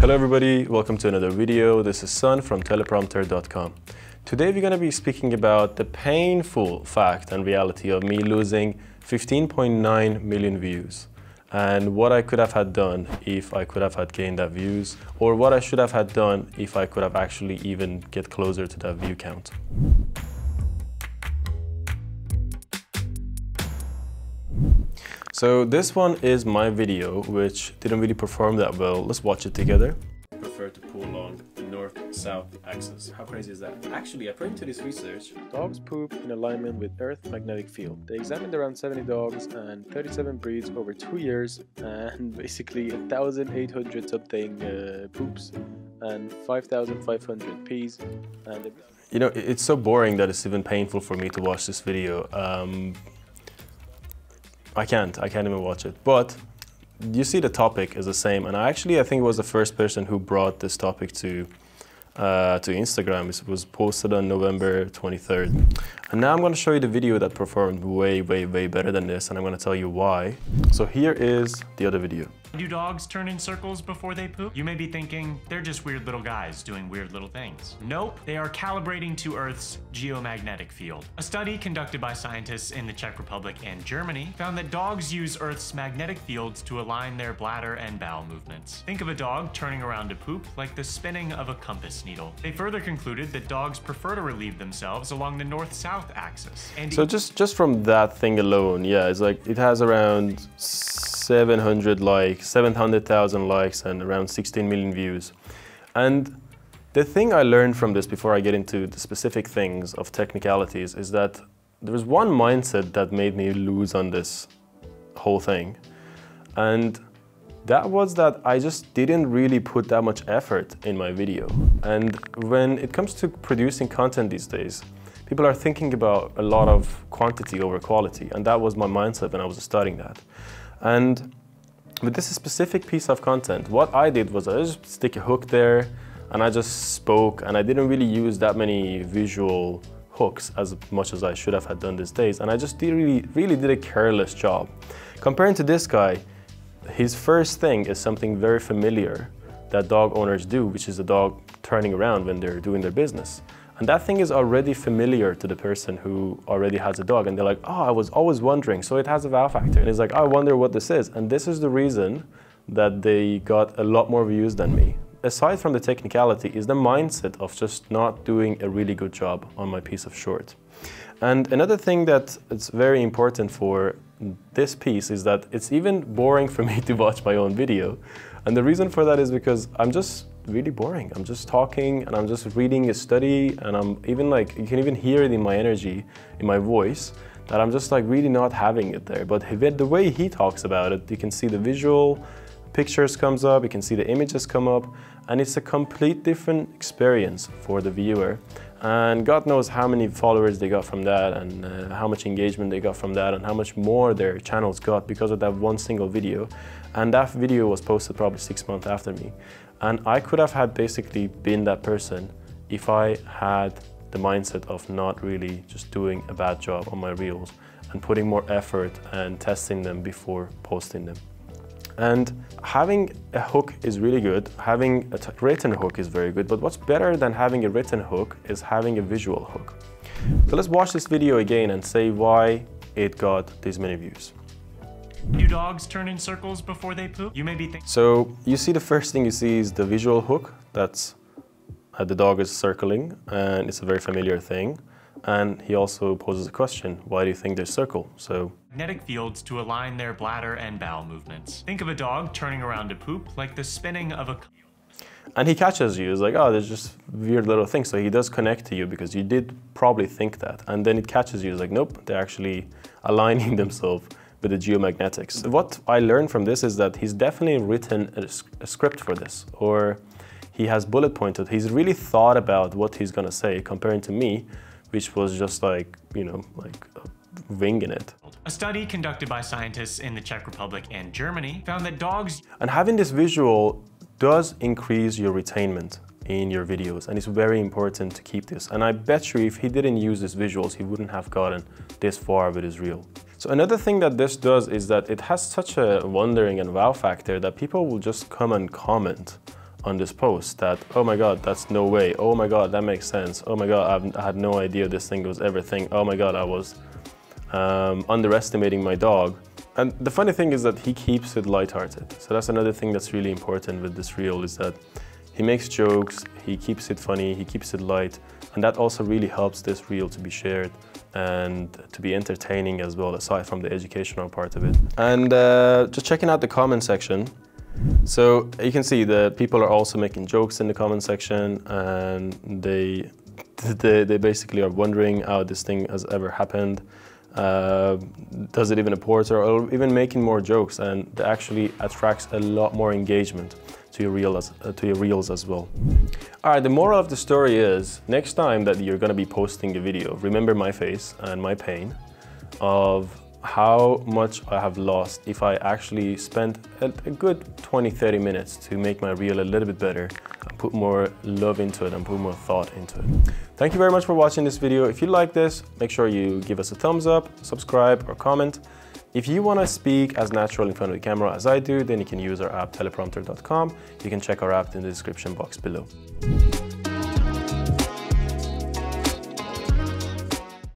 Hello everybody, welcome to another video. This is Sun from teleprompter.com. Today we're going to be speaking about the painful fact and reality of me losing 15.9 million views and what I could have had done if I could have had gained that views or what I should have had done if I could have actually even get closer to that view count. So this one is my video, which didn't really perform that well. Let's watch it together. I prefer to pull along the north-south axis. How crazy is that? Actually, according to this research, dogs poop in alignment with Earth magnetic field. They examined around 70 dogs and 37 breeds over two years, and basically 1,800 something uh, poops and 5,500 pees. And you know, it's so boring that it's even painful for me to watch this video. Um, I can't. I can't even watch it. But you see the topic is the same. And I actually, I think was the first person who brought this topic to uh, to Instagram. It was posted on November 23rd. And now I'm going to show you the video that performed way, way, way better than this. And I'm going to tell you why. So here is the other video. Do dogs turn in circles before they poop? You may be thinking, they're just weird little guys doing weird little things. Nope, they are calibrating to Earth's geomagnetic field. A study conducted by scientists in the Czech Republic and Germany found that dogs use Earth's magnetic fields to align their bladder and bowel movements. Think of a dog turning around to poop like the spinning of a compass needle. They further concluded that dogs prefer to relieve themselves along the north-south axis. And so just, just from that thing alone, yeah, it's like it has around 700 likes, 700,000 likes and around 16 million views. And the thing I learned from this before I get into the specific things of technicalities is that there was one mindset that made me lose on this whole thing. And that was that I just didn't really put that much effort in my video. And when it comes to producing content these days, people are thinking about a lot of quantity over quality. And that was my mindset when I was studying that. And with this specific piece of content, what I did was I just stick a hook there and I just spoke and I didn't really use that many visual hooks as much as I should have had done these days. And I just did really, really did a careless job. Comparing to this guy, his first thing is something very familiar that dog owners do, which is the dog turning around when they're doing their business. And that thing is already familiar to the person who already has a dog. And they're like, oh, I was always wondering. So it has a wow factor. And it's like, I wonder what this is. And this is the reason that they got a lot more views than me. Aside from the technicality is the mindset of just not doing a really good job on my piece of short. And another thing that it's very important for this piece is that it's even boring for me to watch my own video. And the reason for that is because I'm just really boring. I'm just talking and I'm just reading a study and I'm even like, you can even hear it in my energy, in my voice, that I'm just like really not having it there. But the way he talks about it, you can see the visual pictures comes up, you can see the images come up, and it's a complete different experience for the viewer. And God knows how many followers they got from that and uh, how much engagement they got from that and how much more their channels got because of that one single video. And that video was posted probably six months after me. And I could have had basically been that person if I had the mindset of not really just doing a bad job on my reels and putting more effort and testing them before posting them. And having a hook is really good. Having a written hook is very good. But what's better than having a written hook is having a visual hook. So let's watch this video again and say why it got these many views. Do dogs turn in circles before they poop? You may be thinking. So you see the first thing you see is the visual hook. That's uh, the dog is circling and it's a very familiar thing. And he also poses a question, why do you think they circle? So magnetic fields to align their bladder and bowel movements. Think of a dog turning around to poop like the spinning of a and he catches you. It's like, oh, there's just weird little things. So he does connect to you because you did probably think that. And then it catches you. It's like, nope, they're actually aligning themselves with the geomagnetics. What I learned from this is that he's definitely written a, a script for this, or he has bullet pointed. He's really thought about what he's gonna say, comparing to me, which was just like, you know, like winging it. A study conducted by scientists in the Czech Republic and Germany found that dogs... And having this visual does increase your retainment in your videos and it's very important to keep this. And I bet you if he didn't use these visuals, he wouldn't have gotten this far with his reel. So another thing that this does is that it has such a wondering and wow factor that people will just come and comment on this post that, oh my God, that's no way. Oh my God, that makes sense. Oh my God, I've, i had no idea this thing was ever thing. Oh my God, I was um, underestimating my dog. And the funny thing is that he keeps it lighthearted. So that's another thing that's really important with this reel is that he makes jokes, he keeps it funny, he keeps it light, and that also really helps this reel to be shared and to be entertaining as well, aside from the educational part of it. And uh, just checking out the comment section, so you can see that people are also making jokes in the comment section and they, they, they basically are wondering how this thing has ever happened. Uh, does it even a porter or even making more jokes and that actually attracts a lot more engagement to your, uh, to your reels as well. All right, the moral of the story is next time that you're gonna be posting a video, remember my face and my pain of how much I have lost if I actually spent a, a, good 20, 30 minutes to make my reel a little bit better and put more love into it and put more thought into it. Thank you very much for watching this video. If you like this, make sure you give us a thumbs up, subscribe or comment. If you want to speak as natural in front of the camera as I do, then you can use our app teleprompter.com. You can check our app in the description box below.